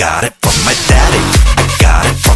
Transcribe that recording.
got it from my daddy. I got it